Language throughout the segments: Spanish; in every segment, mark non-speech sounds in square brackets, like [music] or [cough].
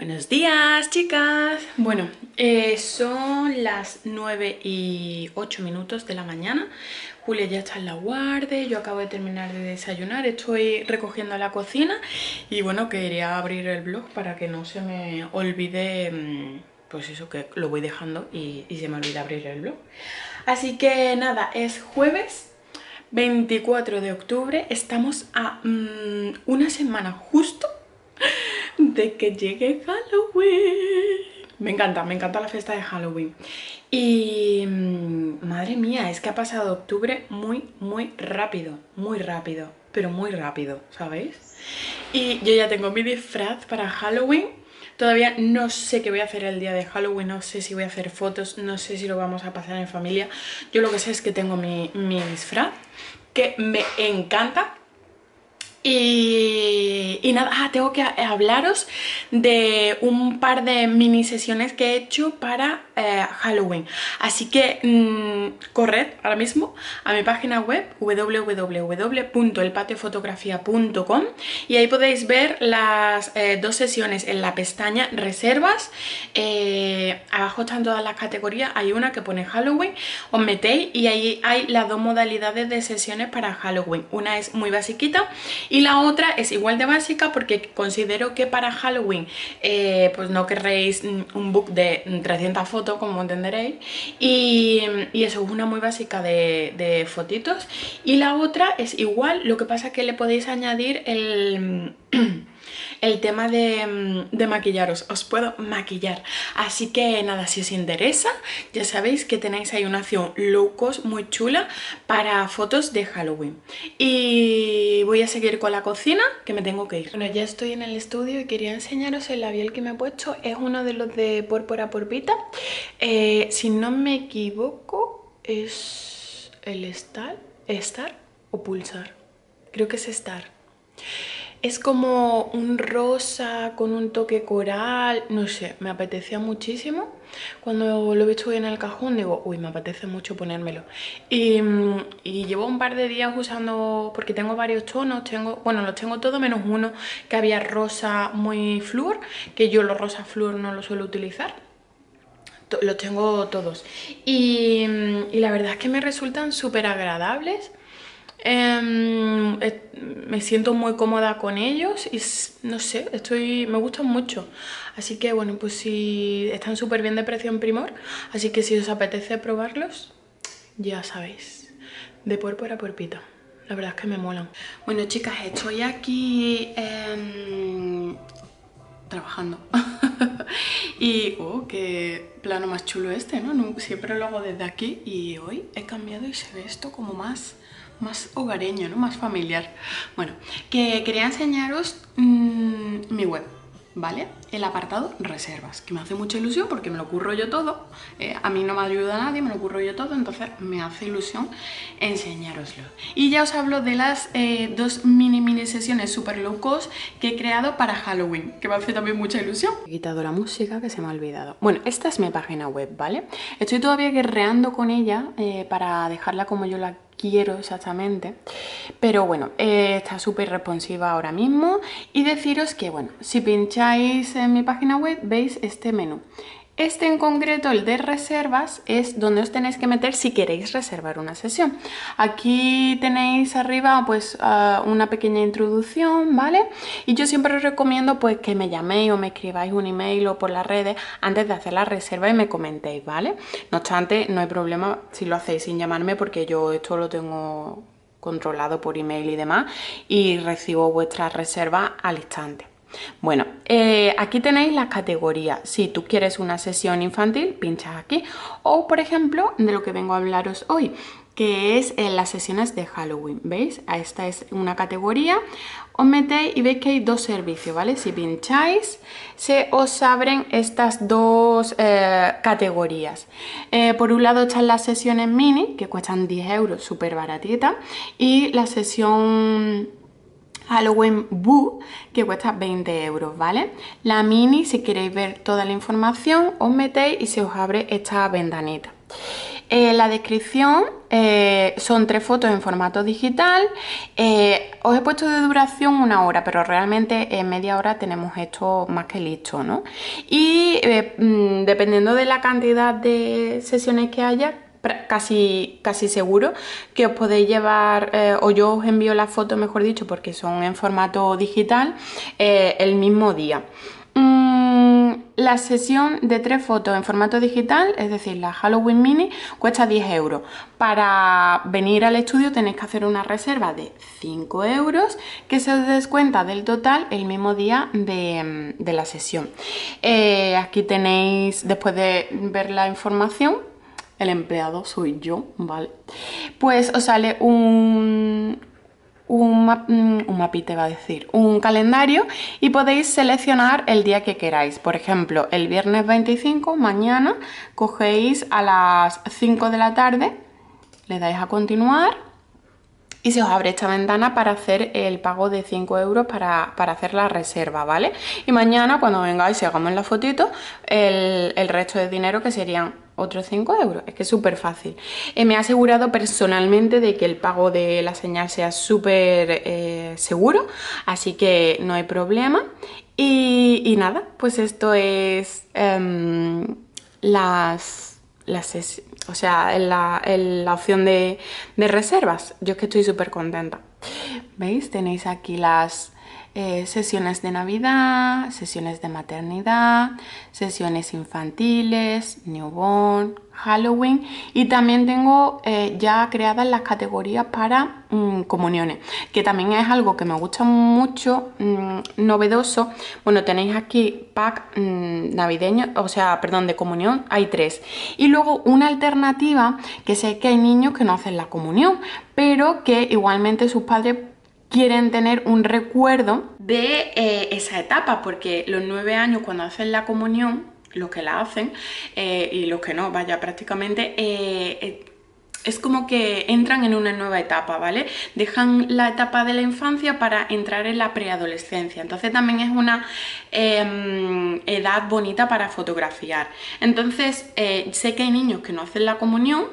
Buenos días, chicas. Bueno, eh, son las 9 y 8 minutos de la mañana. Julia ya está en la guardia, yo acabo de terminar de desayunar, estoy recogiendo la cocina y bueno, quería abrir el blog para que no se me olvide, mm, pues eso, que lo voy dejando y, se me olvida abrir el blog. Así que nada, es jueves 24 de octubre, estamos a mm, una semana justo de que llegue Halloween. Me encanta, me encanta la fiesta de Halloween. Y mm, madre mía, es que ha pasado octubre muy, muy rápido, muy rápido, pero muy rápido, ¿sabéis? Y yo ya tengo mi disfraz para Halloween. Todavía no sé qué voy a hacer el día de Halloween, no sé si voy a hacer fotos, no sé si lo vamos a pasar en familia. Yo lo que sé es que tengo mi, mi disfraz, que me encanta, y, nada, ah, tengo que hablaros de un par de mini sesiones que he hecho para eh, Halloween. Así que mm, corred ahora mismo a mi página web www.elpatiofotografía.com y ahí podéis ver las eh, dos sesiones en la pestaña reservas. Eh, abajo están todas las categorías, hay una que pone Halloween, os metéis y ahí hay las dos modalidades de sesiones para Halloween. Una es muy basiquita y la otra es igual de básica porque considero que para Halloween eh, pues no querréis un book de 300 fotos, como entenderéis. Y, eso es una muy básica de, de fotitos. Y la otra es igual, lo que pasa que le podéis añadir el... [clears throat] el tema de, de, maquillaros, os puedo maquillar. Así que nada, si os interesa, ya sabéis que tenéis ahí una acción low cost muy chula para fotos de Halloween. Y voy a seguir con la cocina, que me tengo que ir. Bueno, ya estoy en el estudio y quería enseñaros el labial que me he puesto. Es uno de los de Pórpora Porpita. Eh, si no me equivoco, es el Star, Star o Pulsar. Creo que es Star. Es como un rosa con un toque coral, no sé, me apetecía muchísimo. Cuando lo he visto en el cajón digo, uy, me apetece mucho ponérmelo. Y, llevo un par de días usando, porque tengo varios tonos, tengo, bueno, los tengo todos menos uno que había rosa muy flúor, que yo los rosa flúor no los suelo utilizar. Los tengo todos. Y, y la verdad es que me resultan súper agradables Em, me siento muy cómoda con ellos y no sé, estoy, me gustan mucho. Así que bueno, pues si están súper bien de precio en Primor, así que si os apetece probarlos, ya sabéis, de puerpo a puerpito. La verdad es que me molan. Bueno chicas, estoy aquí em, trabajando. [laughs] y, oh, qué plano más chulo este, ¿no? Siempre lo hago desde aquí y hoy he cambiado y se ve esto como más más hogareño, ¿no? Más familiar. Bueno, que quería enseñaros mm, mi web, ¿vale? El apartado reservas, que me hace mucha ilusión porque me lo curro yo todo. Eh, a mí no me ayuda nadie, me lo curro yo todo, entonces me hace ilusión enseñároslo. Y ya os hablo de las eh, dos mini mini sesiones super low cost que he creado para Halloween, que me hace también mucha ilusión. He quitado la música que se me ha olvidado. Bueno, esta es mi página web, ¿vale? Estoy todavía guerreando con ella eh, para dejarla como yo la quiero exactamente. Pero bueno, eh, está súper responsiva ahora mismo. Y deciros que, bueno, si pincháis en mi página web, veis este menú. Este en concreto, el de reservas, es donde os tenéis que meter si queréis reservar una sesión. Aquí tenéis arriba pues ah, una pequeña introducción, ¿vale? Y yo siempre os recomiendo pues que me llaméis o me escribáis un email o por las redes antes de hacer la reserva y me comentéis, ¿vale? No obstante, no hay problema si lo hacéis sin llamarme porque yo esto lo tengo controlado por email y demás y recibo vuestra reserva al instante. Bueno, eh, aquí tenéis las categorías. Si tú quieres una sesión infantil, pinchas aquí. O, por ejemplo, de lo que vengo a hablaros hoy, que es en las sesiones de Halloween. ¿Veis? Esta es una categoría. Os metéis y veis que hay dos servicios, ¿vale? Si pincháis, se os abren estas dos eh, categorías. Eh, por un lado están las sesiones mini, que cuestan 10 euros, súper baratitas. Y la sesión Halloween Boo, que cuesta 20 euros, ¿vale? La mini, si queréis ver toda la información, os metéis y se os abre esta ventanita. En la descripción eh, son tres fotos en formato digital. Eh, os he puesto de duración una hora, pero realmente en media hora tenemos esto más que listo, ¿no? Y mm, dependiendo de la cantidad de sesiones que haya, casi, casi seguro que os podéis llevar, eh, o yo os envío las fotos, mejor dicho, porque son en formato digital, eh, el mismo día. Mm, la sesión de tres fotos en formato digital, es decir, la Halloween Mini, cuesta 10 euros. Para venir al estudio tenéis que hacer una reserva de 5 euros que se os descuenta del total el mismo día de, la sesión. Eh, aquí tenéis, después de ver la información, el empleado soy yo, ¿vale? Pues os sale un, un, mm, un mapite va a decir, un calendario y podéis seleccionar el día que queráis. Por ejemplo, el viernes 25, mañana, cogéis a las 5 de la tarde, le dais a continuar y se os abre esta ventana para hacer el pago de 5 euros para, hacer la reserva, ¿vale? Y mañana cuando vengáis y hagamos la fotito, el, el resto de dinero que serían otros 5 euros. Es que es súper fácil. Eh, me he asegurado personalmente de que el pago de la señal sea súper eh, seguro, así que no hay problema. Y, nada, pues esto es em, las, las, o sea, la, la opción de, de reservas. Yo es que estoy súper contenta. ¿Veis? Tenéis aquí las eh, sesiones de Navidad, sesiones de maternidad, sesiones infantiles, newborn, Halloween y también tengo eh, ya creadas las categorías para mm, comuniones, que también es algo que me gusta mucho, mm, novedoso. Bueno, tenéis aquí pack mm, navideño, o sea, perdón, de comunión, hay tres. Y luego una alternativa, que sé que hay niños que no hacen la comunión, pero que igualmente sus padres quieren tener un recuerdo de eh, esa etapa, porque los nueve años cuando hacen la comunión, los que la hacen eh, y los que no, vaya, prácticamente eh, es como que entran en una nueva etapa, ¿vale? Dejan la etapa de la infancia para entrar en la preadolescencia. Entonces también es una em, edad bonita para fotografiar. Entonces sé que hay niños que no hacen la comunión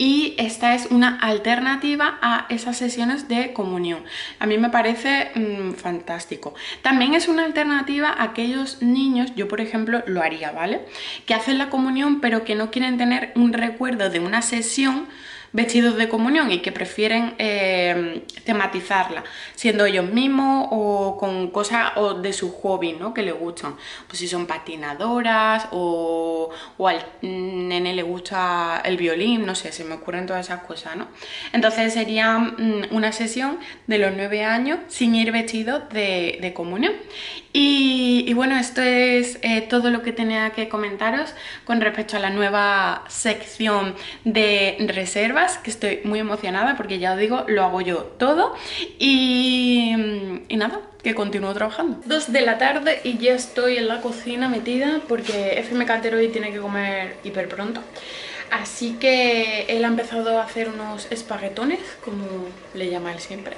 y esta es una alternativa a esas sesiones de comunión. A mí me parece mm, fantástico. También es una alternativa a aquellos niños, yo por ejemplo lo haría, ¿vale? Que hacen la comunión pero que no quieren tener un recuerdo de una sesión vestidos de comunión y que prefieren eh, tematizarla, siendo ellos mismos o con cosas o de su hobby, ¿no? Que les gustan. Pues si son patinadoras o, o al nene le gusta el violín, no sé, se me ocurren todas esas cosas, ¿no? Entonces sería mm, una sesión de los nueve años sin ir vestidos de, de comunión. Y, bueno, esto es eh, todo lo que tenía que comentaros con respecto a la nueva sección de que estoy muy emocionada porque ya os digo, lo hago yo todo. Y, y nada, que continúo trabajando. Dos de la tarde y ya estoy en la cocina metida porque FM Cantero hoy tiene que comer hiper pronto. Así que él ha empezado a hacer unos espaguetones, como le llama él siempre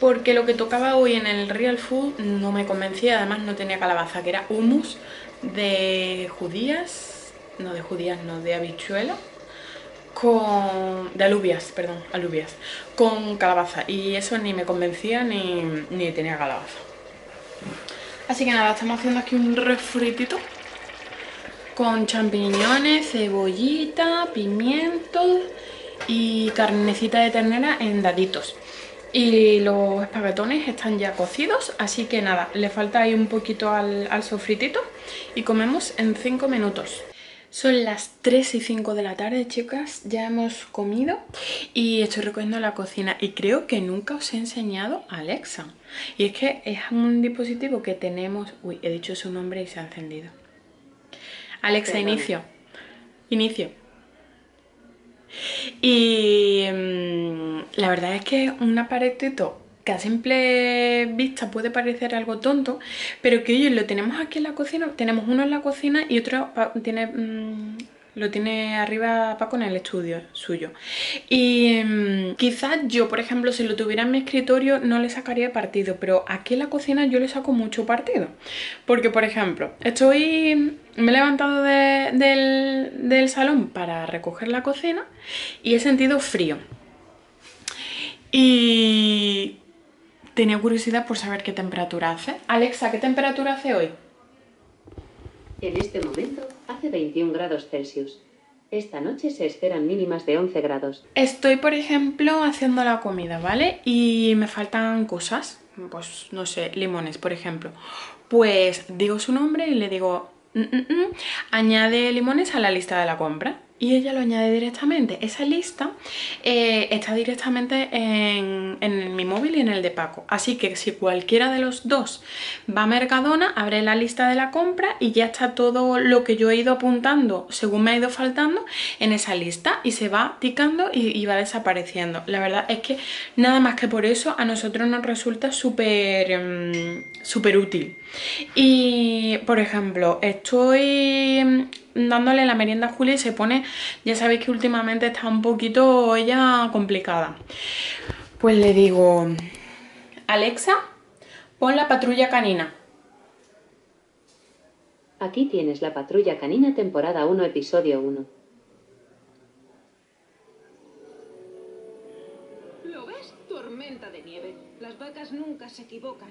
porque lo que tocaba hoy en el Real Food no me convencía, además no tenía calabaza, que era hummus de judías, no de judías, no, de habichuela, con... de alubias, perdón, alubias, con calabaza, y eso ni me convencía ni, ni tenía calabaza. Así que nada, estamos haciendo aquí un refritito con champiñones, cebollita, pimientos y carnecita de ternera en daditos. Y los espaguetones están ya cocidos, así que nada, le falta ahí un poquito al, sofritito y comemos en 5 minutos. Son las 3 y 5 de la tarde, chicas, ya hemos comido y estoy recogiendo la cocina y creo que nunca os he enseñado Alexa. Y es que es un dispositivo que tenemos... Uy, he dicho su nombre y se ha encendido. Alexa, inicio. Inicio. Y mm, la verdad es que un aparatito que a simple vista puede parecer algo tonto, pero que hoy lo tenemos aquí en la cocina, tenemos uno en la cocina y otro tiene mm, lo tiene arriba Paco en el estudio suyo. Y mm, quizás yo, por ejemplo, si lo tuviera en mi escritorio no le sacaría partido, pero aquí en la cocina yo le saco mucho partido. Porque, por ejemplo, estoy... Me he levantado del, del salón para recoger la cocina y he sentido frío. Y tenía curiosidad por saber qué temperatura hace. Alexa, ¿qué temperatura hace hoy? En este momento hace 21 grados Celsius. Esta noche se esperan mínimas de 11 grados. Estoy, por ejemplo, haciendo la comida, ¿vale? Y me faltan cosas, pues no sé, limones, por ejemplo. Pues digo su nombre y le digo, mm, mm, mm, añade limones a la lista de la compra y ella lo añade directamente. Esa lista eh, está directamente en, mi móvil y en el de Paco. Así que si cualquiera de los dos va a Mercadona, abre la lista de la compra y ya está todo lo que yo he ido apuntando según me ha ido faltando en esa lista y se va ticando y, va desapareciendo. La verdad es que nada más que por eso a nosotros nos resulta súper mm, súper útil. Y por ejemplo, estoy dándole la merienda a Julia y se pone, ya sabéis que últimamente está un poquito ella complicada. Pues le digo, Alexa, pon la patrulla canina. Aquí tienes la patrulla canina temporada 1, episodio 1. ¿Lo ves? Tormenta de nieve. Las vacas nunca se equivocan.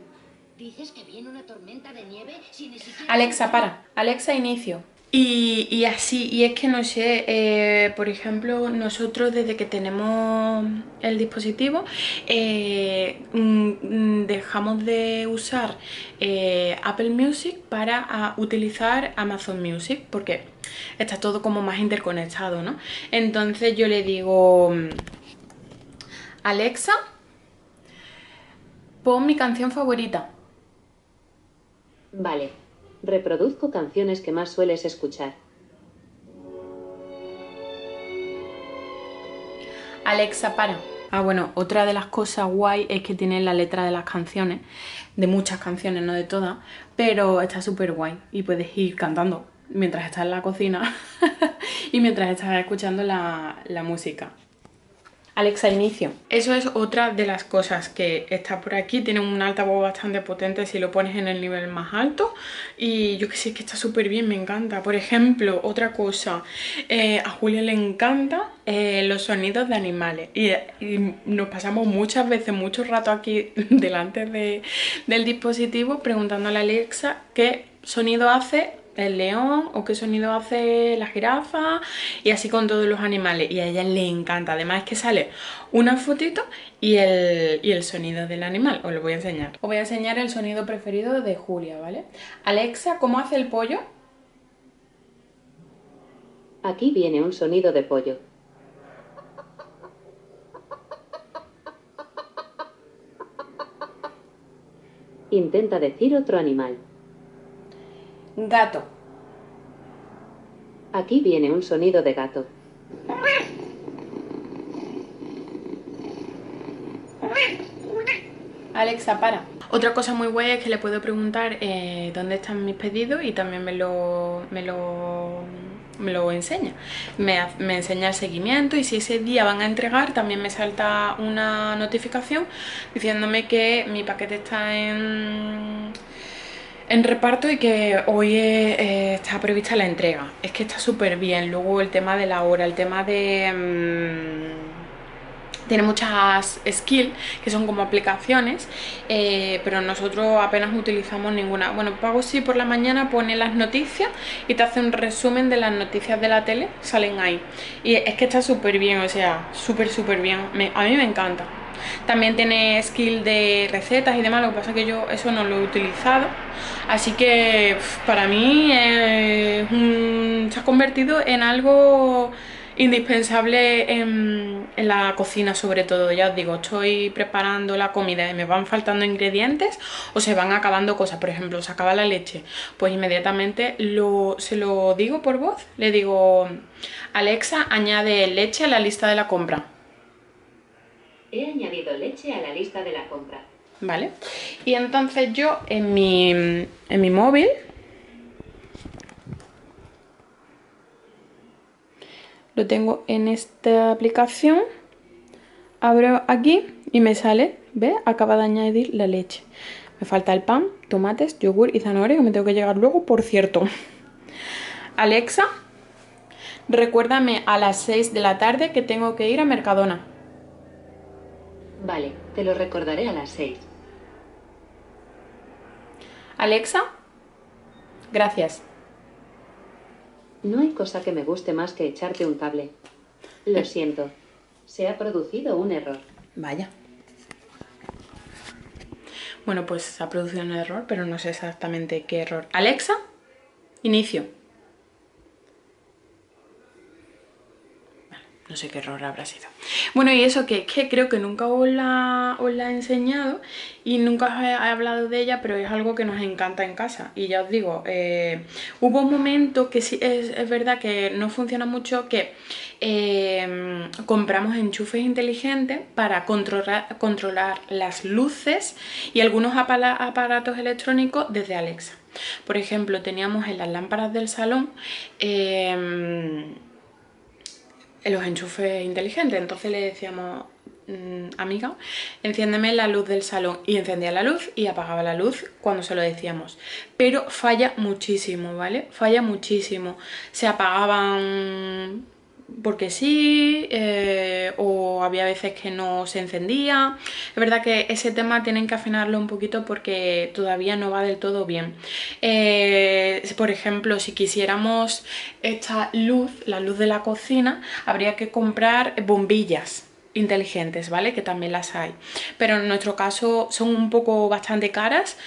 ¿Dices que viene una tormenta de nieve si ni siquiera... Alexa, para. Alexa, inicio. Y, así, y es que no sé, eh, por ejemplo, nosotros desde que tenemos el dispositivo eh, mm, dejamos de usar eh, Apple Music para ah, utilizar Amazon Music porque está todo como más interconectado, ¿no? Entonces yo le digo, Alexa, pon mi canción favorita. Vale. Reproduzco canciones que más sueles escuchar. Alexa, para. Ah, bueno, otra de las cosas guay es que tiene la letra de las canciones, de muchas canciones, no de todas, pero está súper guay y puedes ir cantando mientras estás en la cocina [laughs] y mientras estás escuchando la, la música. Alexa inicio. Eso es otra de las cosas que está por aquí. Tiene un altavoz bastante potente si lo pones en el nivel más alto. Y yo que sé, que está súper bien, me encanta. Por ejemplo, otra cosa. Eh, a Julia le encanta eh, los sonidos de animales. Y, nos pasamos muchas veces, mucho rato aquí [laughs] delante del dispositivo preguntándole a Alexa qué sonido hace el león o qué sonido hace la jirafa y así con todos los animales. Y a ella le encanta, además es que sale una fotito y el, y el sonido del animal, os lo voy a enseñar. Os voy a enseñar el sonido preferido de Julia, ¿vale? Alexa, ¿cómo hace el pollo? Aquí viene un sonido de pollo. Intenta decir otro animal Gato. Aquí viene un sonido de gato. Alexa, para. Otra cosa muy guay es que le puedo preguntar eh, dónde están mis pedidos y también me lo, me lo, me lo enseña. Me, me, enseña el seguimiento y si ese día van a entregar también me salta una notificación diciéndome que mi paquete está en en reparto y que hoy eh, está prevista la entrega. Es que está súper bien. Luego el tema de la hora, el tema de... Mm, tiene muchas skills que son como aplicaciones, eh, pero nosotros apenas utilizamos ninguna. Bueno, Pago sí por la mañana pone las noticias y te hace un resumen de las noticias de la tele, salen ahí. Y es que está súper bien, o sea, súper, súper bien. a mí me encanta. También tiene skill de recetas y demás, lo que pasa es que yo eso no lo he utilizado. Así que para mí se ha convertido en algo indispensable en, la cocina sobre todo, ya os digo, estoy preparando la comida y me van faltando ingredientes o se van acabando cosas, por ejemplo, se acaba la leche, pues inmediatamente lo, se lo digo por voz, le digo Alexa añade leche a la lista de la compra He añadido leche a la lista de la compra. Vale. Y entonces yo en mi, en mi móvil lo tengo en esta aplicación. Abro aquí y me sale, ¿ve? Acaba de añadir la leche. Me falta el pan, tomates, yogur y zanahoria que me tengo que llegar luego, por cierto. [laughs] Alexa, recuérdame a las 6 de la tarde que tengo que ir a Mercadona. Vale, te lo recordaré a las 6. Alexa, gracias. No hay cosa que me guste más que echarte un cable. Lo siento. Se ha producido un error. Vaya. Bueno, pues se ha producido un error, pero no sé exactamente qué error. Alexa, inicio. No sé qué error habrá sido. Bueno, y eso que, que creo que nunca os la, os la he enseñado y nunca os he hablado de ella, pero es algo que nos encanta en casa. Y ya os digo, eh, hubo un momento que sí es, es verdad que no funciona mucho, que eh, compramos enchufes inteligentes para controlar, controlar las luces y algunos aparatos electrónicos desde Alexa. Por ejemplo, teníamos en las lámparas del salón eh, los enchufes inteligentes. Entonces le decíamos, "Mm, amiga, enciéndeme la luz del salón. Y encendía la luz y apagaba la luz cuando se lo decíamos. Pero falla muchísimo, ¿vale? Falla muchísimo. Se apagaban porque sí, eh, o había veces que no se encendía. Es verdad que ese tema tienen que afinarlo un poquito porque todavía no va del todo bien. Eh, por ejemplo, si quisiéramos esta luz, la luz de la cocina, habría que comprar bombillas inteligentes, ¿vale? Que también las hay. Pero en nuestro caso son un poco bastante caras.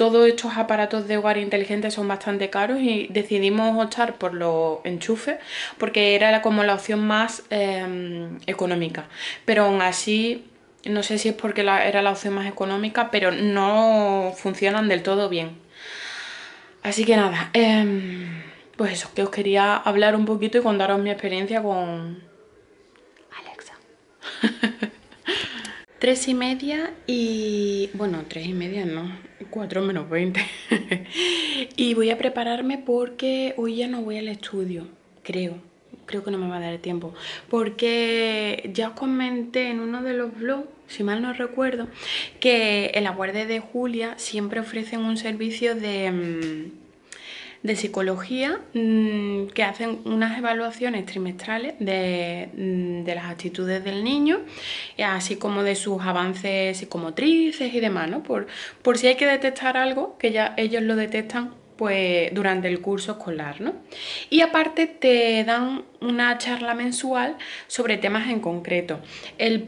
Todos estos aparatos de hogar inteligentes son bastante caros y decidimos optar por los enchufes porque era como la opción más eh, económica. Pero aún así, no sé si es porque era la opción más económica, pero no funcionan del todo bien. Así que nada, em, pues eso, que os quería hablar un poquito y contaros mi experiencia con Alexa. [laughs] Tres y media y... bueno, tres y media no, cuatro menos veinte. [laughs] y voy a prepararme porque hoy ya no voy al estudio, creo. Creo que no me va a dar tiempo. Porque ya os comenté en uno de los vlogs, si mal no recuerdo, que en la guardia de Julia siempre ofrecen un servicio de... de psicología mm, que hacen unas evaluaciones trimestrales de, mm, de las actitudes del niño, y así como de sus avances psicomotrices y demás, ¿no? Por, por si hay que detectar algo, que ya ellos lo detectan pues durante el curso escolar, ¿no? Y aparte te dan una charla mensual sobre temas en concreto. El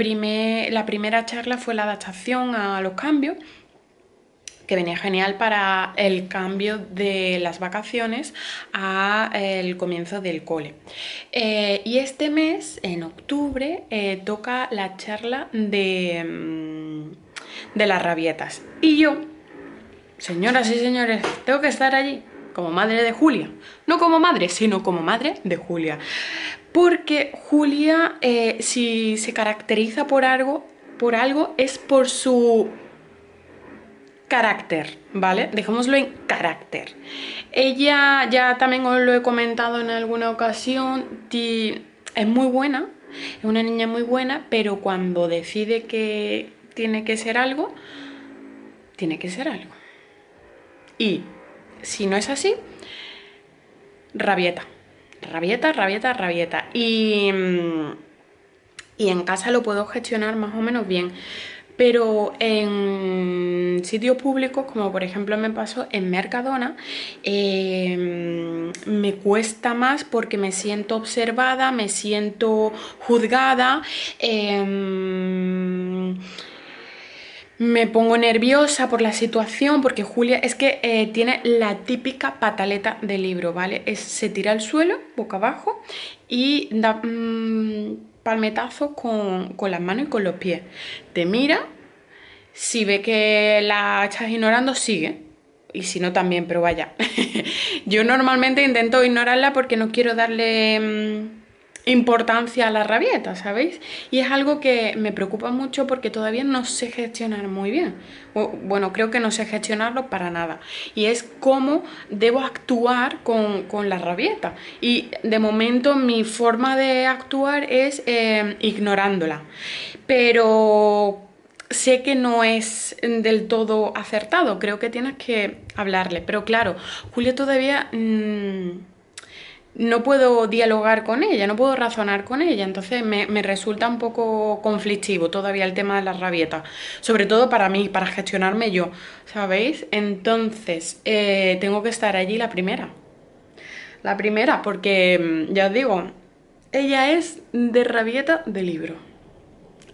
la primera charla fue la adaptación a los cambios, que venía genial para el cambio de las vacaciones a el comienzo del cole. Eh, y este mes, en octubre, eh, toca la charla de, mm, de las rabietas. Y yo, señoras y señores, tengo que estar allí como madre de Julia. No como madre, sino como madre de Julia. Porque Julia, eh, si se caracteriza por algo, por algo, es por su carácter, ¿vale? Dejémoslo en carácter. Ella, ya también os lo he comentado en alguna ocasión, es muy buena, es una niña muy buena, pero cuando decide que tiene que ser algo, tiene que ser algo. Y si no es así, rabieta. Rabieta, rabieta, rabieta. Y, mm, y en casa lo puedo gestionar más o menos bien. Pero en sitios públicos, como por ejemplo me pasó en Mercadona, eh, me cuesta más porque me siento observada, me siento juzgada. eh, me pongo nerviosa por la situación porque Julia es que eh, tiene la típica pataleta de libro, ¿vale? Es, se tira al suelo, boca abajo, y da mm, palmetazos con, con las manos y con los pies. Te mira, si ve que la estás ignorando, sigue. Y si no, también, pero vaya. [laughs] Yo normalmente intento ignorarla porque no quiero darle mm, importancia a la rabieta, ¿sabéis? Y es algo que me preocupa mucho porque todavía no sé gestionar muy bien. bueno, creo que no sé gestionarlo para nada. Y es cómo debo actuar con, la rabieta. Y de momento mi forma de actuar es eh, ignorándola. Pero sé que no es del todo acertado. Creo que tienes que hablarle. Pero claro, Julia todavía... Mm, no puedo dialogar con ella, no puedo razonar con ella, entonces me, resulta un poco conflictivo todavía el tema de la rabieta, sobre todo para mí, para gestionarme yo, ¿sabéis? Entonces, eh, tengo que estar allí la primera. La primera, porque mm, ya os digo, ella es de rabieta de libro.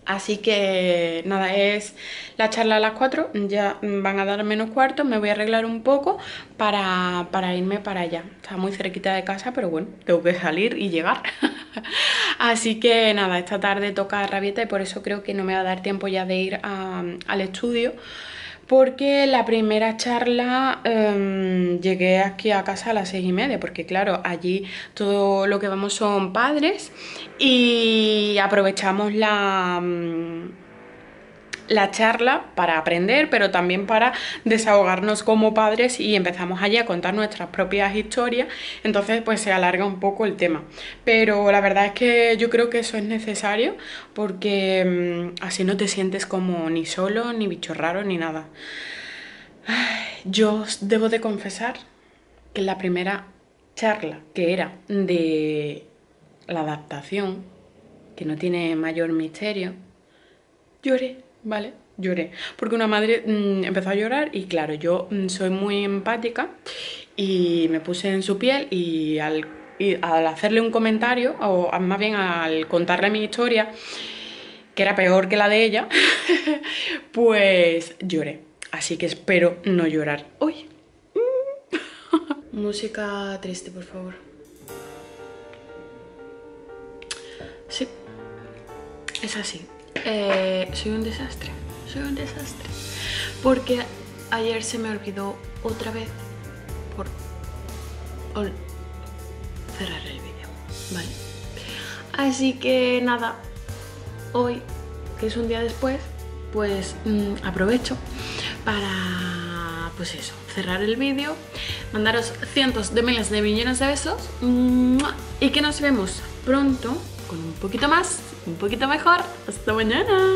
Así que nada, es la charla a las 4, ya van a dar menos cuartos, me voy a arreglar un poco para, irme para allá. Está muy cerquita de casa, pero bueno, tengo que salir y llegar. [laughs] Así que nada, esta tarde toca rabieta y por eso creo que no me va a dar tiempo ya de ir al estudio porque la primera charla em, llegué aquí a casa a las seis y media, porque claro, allí todo lo que vamos son padres y aprovechamos la... La charla para aprender, pero también para desahogarnos como padres y empezamos allí a contar nuestras propias historias, entonces pues se alarga un poco el tema. Pero la verdad es que yo creo que eso es necesario porque mm, así no te sientes como ni solo, ni bicho raro, ni nada. yo debo de confesar que la primera charla que era de la adaptación, que no tiene mayor misterio, lloré ¿vale? Lloré. Porque una madre mm, empezó a llorar y claro, yo mm, soy muy empática y me puse en su piel y al, al hacerle un comentario, o más bien al contarle mi historia, que era peor que la de ella, [laughs] pues lloré. Así que espero no llorar hoy. [laughs] Música triste, por favor. Sí, es así. Eh, soy un desastre, soy un desastre. Porque ayer se me olvidó otra vez por cerrar el vídeo, ¿vale? Así que nada, hoy, que es un día después, pues mm, aprovecho para, pues eso, cerrar el vídeo, mandaros cientos de miles de millones de besos y que nos vemos pronto con un poquito más un poquito mejor. Hasta mañana.